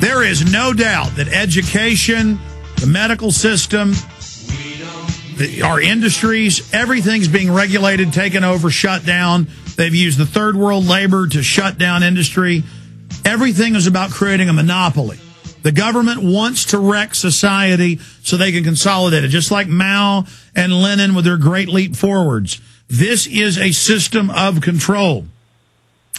There is no doubt that education, the medical system, the, our industries, everything's being regulated, taken over, shut down. They've used the third world labor to shut down industry. Everything is about creating a monopoly. The government wants to wreck society so they can consolidate it, just like Mao and Lenin with their great leap forwards. This is a system of control.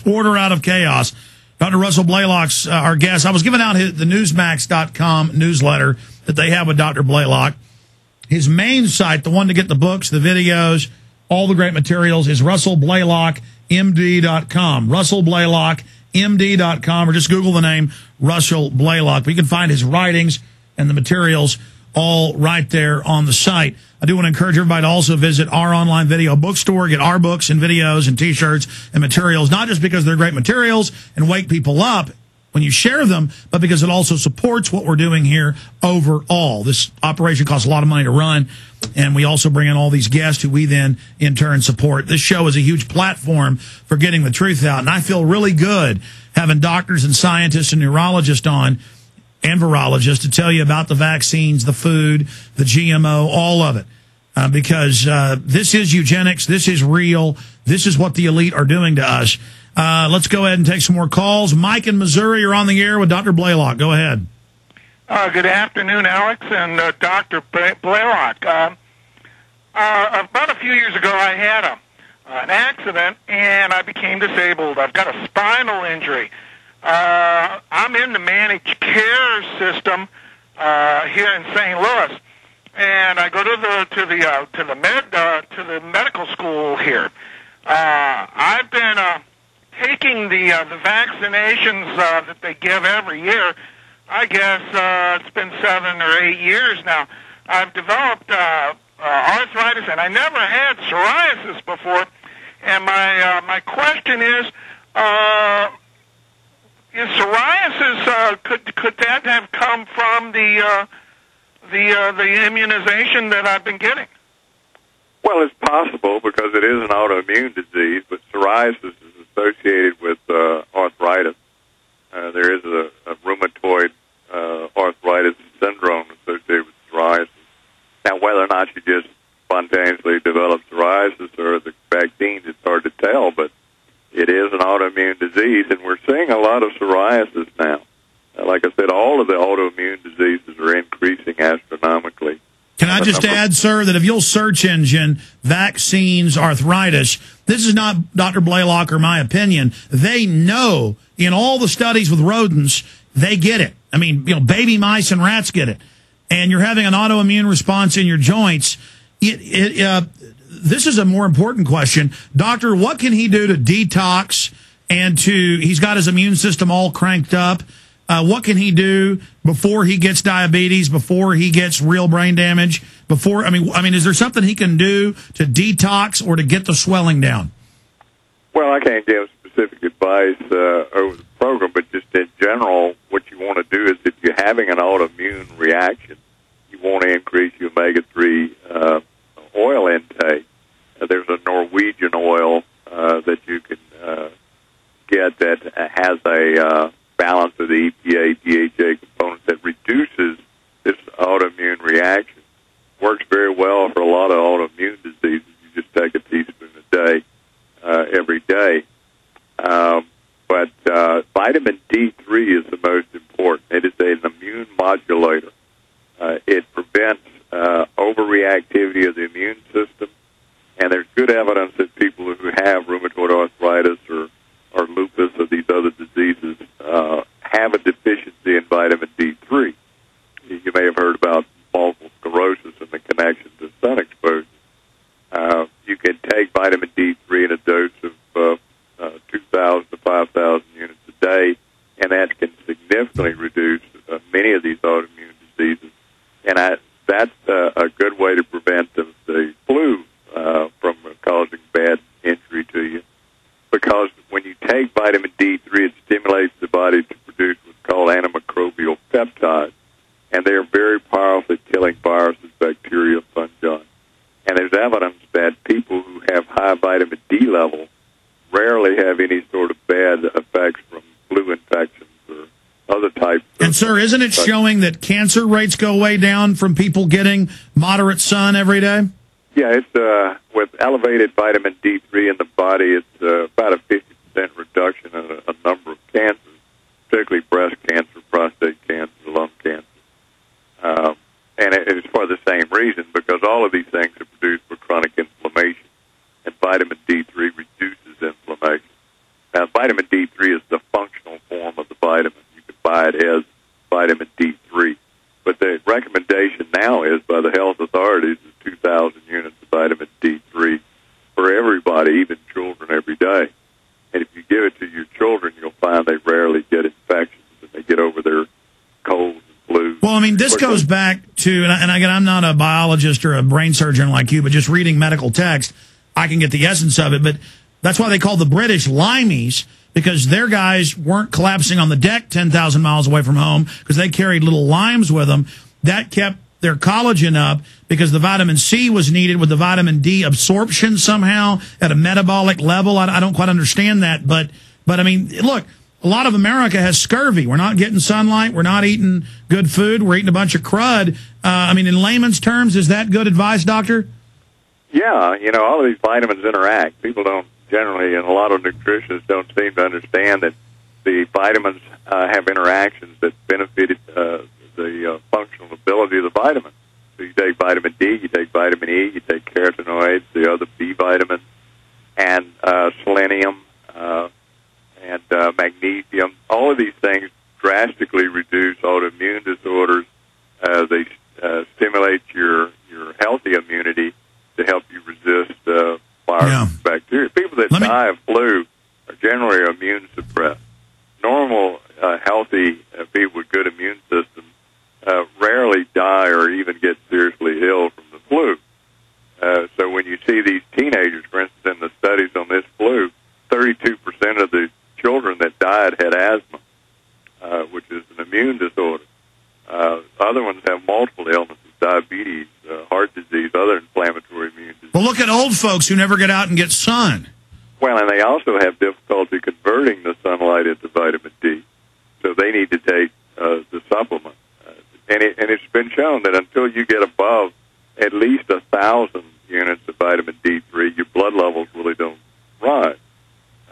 Order out of chaos. Dr. Russell Blaylock's uh, our guest. I was giving out his, the Newsmax.com newsletter that they have with Dr. Blaylock. His main site, the one to get the books, the videos, all the great materials, is RussellBlaylockMD.com. RussellBlaylockMD.com, or just Google the name Russell Blaylock. But you can find his writings and the materials all right there on the site. I do want to encourage everybody to also visit our online video bookstore, get our books and videos and t-shirts and materials, not just because they're great materials and wake people up when you share them, but because it also supports what we're doing here overall. This operation costs a lot of money to run, and we also bring in all these guests who we then in turn support. This show is a huge platform for getting the truth out, and I feel really good having doctors and scientists and neurologists on and virologists to tell you about the vaccines, the food, the GMO, all of it. Uh, because uh, this is eugenics, this is real, this is what the elite are doing to us. Uh, let's go ahead and take some more calls. Mike in Missouri, you're on the air with Dr. Blaylock. Go ahead. Uh, good afternoon, Alex and uh, Dr. Blaylock. Uh, about a few years ago, I had a, an accident and I became disabled. I've got a spinal injury. Uh, I'm in the managed care system uh, here in St. Louis, and I go to the to the uh, to the med uh, to the medical school here. Uh, I've been uh, taking the uh, the vaccinations uh, that they give every year. I guess uh, it's been seven or eight years now. I've developed uh, uh, arthritis, and I never had psoriasis before. And my uh, my question is. Uh, is psoriasis uh, could could that have come from the uh, the uh, the immunization that I've been getting? Well, it's possible because it is an autoimmune disease, but psoriasis is associated with uh, arthritis. Uh, there is a, a rheumatoid uh, arthritis syndrome associated with psoriasis. Now, whether or not you just spontaneously develop psoriasis or the vaccines, it's hard to tell, but it is an autoimmune disease, and we're seeing a lot of psoriasis now. Uh, like I said, all of the autoimmune diseases are increasing astronomically. Can I just add, sir, that if you'll search engine vaccines arthritis, this is not Dr. Blaylock or my opinion. They know in all the studies with rodents, they get it. I mean, you know, baby mice and rats get it. And you're having an autoimmune response in your joints. It, it, uh, this is a more important question. Doctor, what can he do to detox and to, he's got his immune system all cranked up. Uh, what can he do before he gets diabetes, before he gets real brain damage, before, I mean, I mean, is there something he can do to detox or to get the swelling down? Well, I can't give specific advice uh, over the program, but just in general, what you want to do is if you're having an autoimmune reaction, you want to increase your omega 3 uh, oil intake. Uh, there's a Norwegian oil uh, that you can uh, get that has a uh, balance of the EPA, DHA components that reduces this autoimmune reaction. Works very well for a lot of autoimmune diseases. You just take a teaspoon a day, uh, every day. Um, but uh, vitamin D3 is the most important. It is an immune modulator. Uh, it prevents uh, overreactivity of the immune system. And there's good evidence that people who have rheumatoid arthritis or, or lupus or these other diseases uh, have a deficiency in vitamin D3. You may have heard about multiple sclerosis and the connection to sun exposure. Uh, you can take vitamin D3 in a dose of uh, uh, 2,000 to 5,000 units a day, and that can significantly reduce uh, many of these autoimmune diseases. And I, that's uh, a good way to prevent the, the flu uh, from causing bad injury to you. Because when you take vitamin D3, it stimulates the body to produce what's called antimicrobial peptides, and they are very powerful at killing viruses, bacteria, fungi. And there's evidence that people who have high vitamin D level rarely have any sort of bad effects from flu infections or other types. And sir, isn't it showing that cancer rates go way down from people getting moderate sun every day? Yeah, it's uh, with elevated vitamin D3 in the body, it's uh, about a 50% reduction in a, a number of cancers, particularly breast cancer, prostate cancer, lung cancer. Um, and it's for the same reason because all of these things are produced for chronic inflammation, and vitamin D3 reduces inflammation. Now, vitamin D3 is the functional form of the vitamin. You can buy it as vitamin D3. But the recommendation now is by the health authorities is 2,000 units of vitamin D3 for everybody, even children, every day. And if you give it to your children, you'll find they rarely get infections and they get over their colds and flus. Well, I mean, this goes back to, and, I, again, I'm not a biologist or a brain surgeon like you, but just reading medical text, I can get the essence of it. But that's why they call the British limeys because their guys weren't collapsing on the deck 10,000 miles away from home because they carried little limes with them. That kept their collagen up because the vitamin C was needed with the vitamin D absorption somehow at a metabolic level. I, I don't quite understand that, but, but I mean, look, a lot of America has scurvy. We're not getting sunlight. We're not eating good food. We're eating a bunch of crud. Uh, I mean, in layman's terms, is that good advice, doctor? Yeah, you know, all of these vitamins interact. People don't generally, and a lot of nutritionists don't seem to understand that the vitamins uh, have interactions that benefit uh, the uh, functional ability of the vitamin. So you take vitamin D, you take vitamin E, you take carotenoids, the other B vitamins, and uh, selenium uh, and uh, magnesium. All of these things drastically reduce autoimmune disorders. Uh, they uh, stimulate your your healthy immunity to help you resist uh, virus Yeah. bacteria. People that Let me- die of flu are generally immune suppressed. Normal, uh, healthy uh, people with good immune systems uh, rarely die or even get seriously ill from the flu. Uh, so when you see these teenagers, for instance, in the studies on this flu, 32% of the children that died had asthma, uh, which is an immune disorder. Uh, other ones have multiple illnesses, diabetes, uh, heart disease, other inflammatory immune disease. Well, look at old folks who never get out and get sun. Well, and they also have difficulty converting the sunlight into vitamin D, so they need to take uh, the supplement. Uh, and, it, and it's been shown that until you get above at least a thousand units of vitamin D3, your blood levels really don't rise.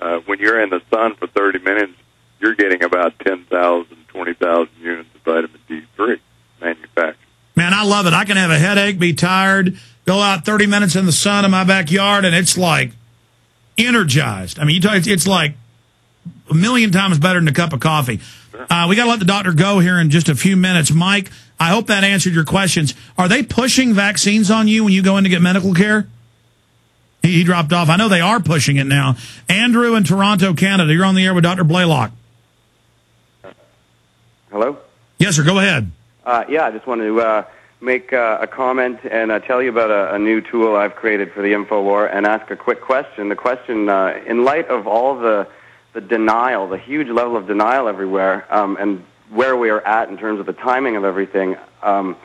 Uh, when you're in the sun for 30 minutes, you're getting about 10,000, 20,000 units of vitamin D3 manufactured. Man, I love it. I can have a headache, be tired, go out 30 minutes in the sun in my backyard, and it's like energized. I mean, you talk, it's, it's like a million times better than a cup of coffee. Uh, we got to let the doctor go here in just a few minutes. Mike, I hope that answered your questions. Are they pushing vaccines on you when you go in to get medical care? He, he dropped off. I know they are pushing it now. Andrew in Toronto, Canada, you're on the air with Dr. Blaylock. Hello? Yes, sir. Go ahead. Uh, yeah, I just wanted to uh, make uh, a comment and uh, tell you about a, a new tool I've created for the InfoWar and ask a quick question. The question, uh, in light of all the, the denial, the huge level of denial everywhere, um, and where we are at in terms of the timing of everything, um,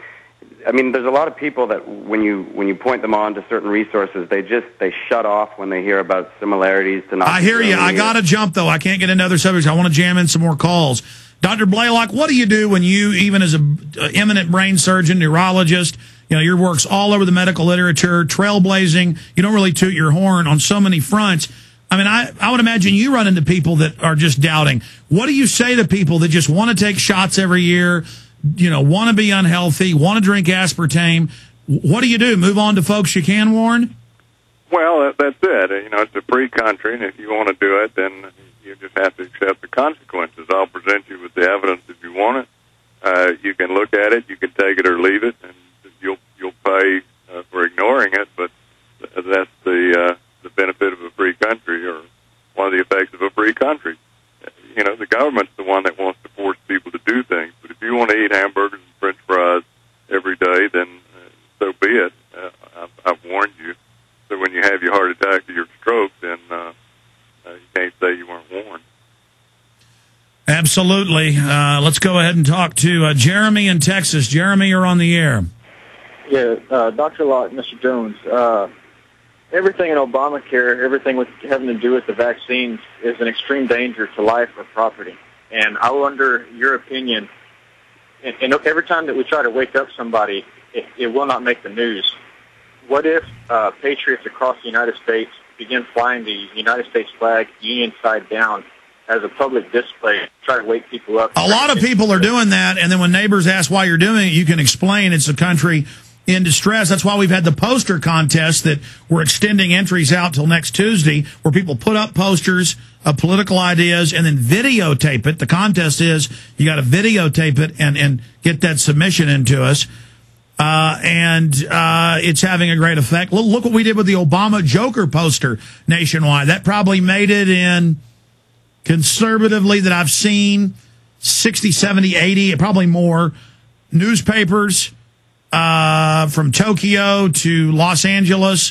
I mean, there's a lot of people that when you when you point them on to certain resources, they just they shut off when they hear about similarities to. I hear you. I got to jump, though. I can't get into other subjects. I want to jam in some more calls. Dr. Blaylock, what do you do when you, even as a uh, eminent brain surgeon, neurologist, you know, your work's all over the medical literature, trailblazing. You don't really toot your horn on so many fronts. I mean, I, I would imagine you run into people that are just doubting. What do you say to people that just want to take shots every year, you know, want to be unhealthy, want to drink aspartame? What do you do? Move on to folks you can warn? Well, that's it. You know, it's a free country, and if you want to do it, then you just have to accept the consequences. I'll present you with the evidence if you want it. Uh, you can look at it, you can take it or leave it, and you'll you'll pay uh, for ignoring it. But that's the uh, the benefit of a free country, or one of the effects of a free country. You know, the government's the one that wants to force people to do things. But if you want to eat hamburgers and French fries every day, then uh, so be it. Uh, I've, I've warned you. So when you have your heart attack or your stroke, then uh, uh, you can't say you weren't warned. Absolutely. Uh, let's go ahead and talk to uh, Jeremy in Texas. Jeremy, you're on the air. Yeah, uh, Dr. Locke, Mr. Jones. Uh, everything in Obamacare, everything with having to do with the vaccines, is an extreme danger to life or property. And I wonder your opinion. And, and every time that we try to wake up somebody, it, it will not make the news. What if uh, patriots across the United States begin flying the United States flag Union side down as a public display, try to wake people up? A lot of people are doing that, and then when neighbors ask why you're doing it, you can explain it's a country in distress. That's why we've had the poster contest that we're extending entries out till next Tuesday, where people put up posters of political ideas and then videotape it. The contest is you got to videotape it and and get that submission into us. Uh, and uh, it's having a great effect. Look, look what we did with the Obama Joker poster nationwide. That probably made it in conservatively that I've seen 60, 70, 80, probably more newspapers uh, from Tokyo to Los Angeles